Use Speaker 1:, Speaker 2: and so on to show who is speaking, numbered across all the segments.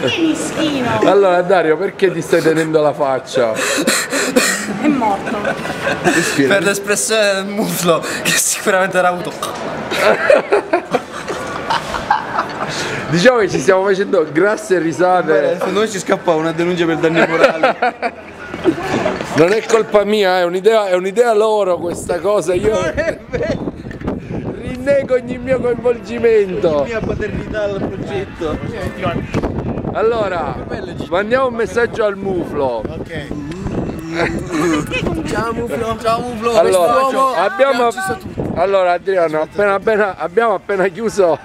Speaker 1: Perché mischino?
Speaker 2: Allora Dario, perché ti stai tenendo la faccia?
Speaker 1: È morto.
Speaker 2: Respira.
Speaker 3: Per l'espressione del muslo che sicuramente era avuto.
Speaker 2: Diciamo che ci stiamo facendo grasse risate.
Speaker 3: Secondo me ci scappa una denuncia per danni morali.
Speaker 2: Non è colpa mia, è un'idea, è un'idea loro questa cosa. Io rinnego ogni mio coinvolgimento.
Speaker 3: Mia paternità al progetto.
Speaker 2: Allora, mandiamo un messaggio al muflo.
Speaker 3: Ciao Muflo. Ciao Muflo.
Speaker 2: Allora, abbiamo, allora Adriano, appena, appena- abbiamo appena chiuso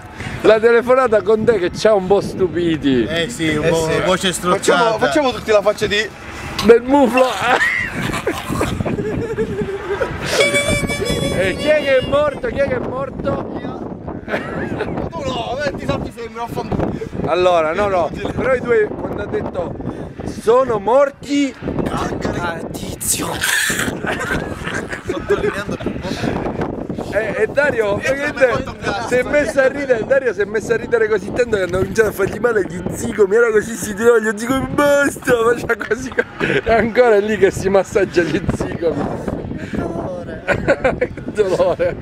Speaker 2: la telefonata con te che ci ha un po' stupiti.
Speaker 4: Eh sì, un po' voce
Speaker 3: Facciamo,
Speaker 4: strozzata.
Speaker 3: facciamo tutti la faccia di.
Speaker 2: Del muflo. E chi è che è morto? Chi è che è morto?
Speaker 3: Tu no, ti salti sembra affanculo.
Speaker 2: Allora, no, no, però i due quando ha detto sono morti
Speaker 3: Ah, tizio. Sottolineando più
Speaker 2: e, e Dario si è messo a ridere, Dario si è messo a ridere così tanto che hanno cominciato a fargli male gli zigomi, era così si tirava gli zigomi, basta, faccia così, e ancora è lì che si massaggia gli zigomi. Che dolore.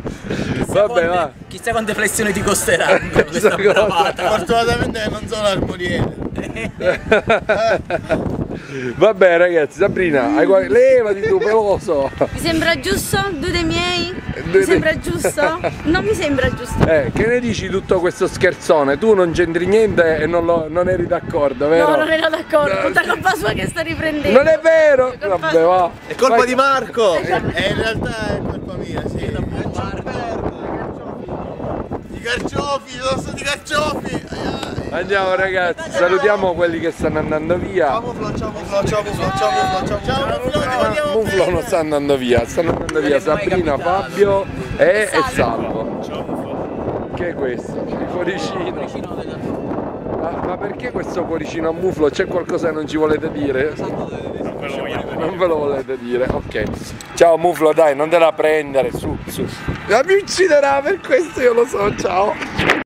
Speaker 2: Vabbè, va.
Speaker 5: Chissà quante flessioni ti costeranno
Speaker 2: Questa
Speaker 5: bravata.
Speaker 4: Fortunatamente non sono armoniere.
Speaker 2: Vabbè ragazzi, Sabrina, hai qua- levati tu peloso.
Speaker 1: Mi sembra giusto? Due dei miei?
Speaker 2: Due
Speaker 1: Mi
Speaker 2: dei-
Speaker 1: sembra giusto? Non mi sembra giusto.
Speaker 2: Eh, che ne dici di tutto questo scherzone? Tu non c'entri niente e non, lo- non eri d'accordo, vero?
Speaker 1: No, non ero d'accordo,
Speaker 2: No.
Speaker 1: tutta colpa sua che sta riprendendo.
Speaker 2: Non è vero!
Speaker 1: Colpa
Speaker 2: Vabbè, va.
Speaker 3: È colpa
Speaker 2: Vai.
Speaker 3: di Marco!
Speaker 4: E in realtà è colpa mia, sì. I carciofi, l'osso di carciofi! Ai, ai.
Speaker 2: Andiamo ragazzi, salutiamo quelli che stanno andando via.
Speaker 3: Ciao Muflo, ciao Muflo, ciao Muflo, ciao Muflo, ciao
Speaker 4: Ciao,
Speaker 3: Muflo.
Speaker 4: Muflo, andiamo
Speaker 2: Muflo non sta andando via, stanno andando via Sabrina, Fabio e, e Salvo. Che è questo? Il cuoricino. Ma, ma perché questo cuoricino a muflo? C'è qualcosa che non ci volete dire? Non ve lo volete dire, ok. Ciao muflo, dai, non te la prendere, su, su. Ma mi ucciderà per questo, io lo so, ciao.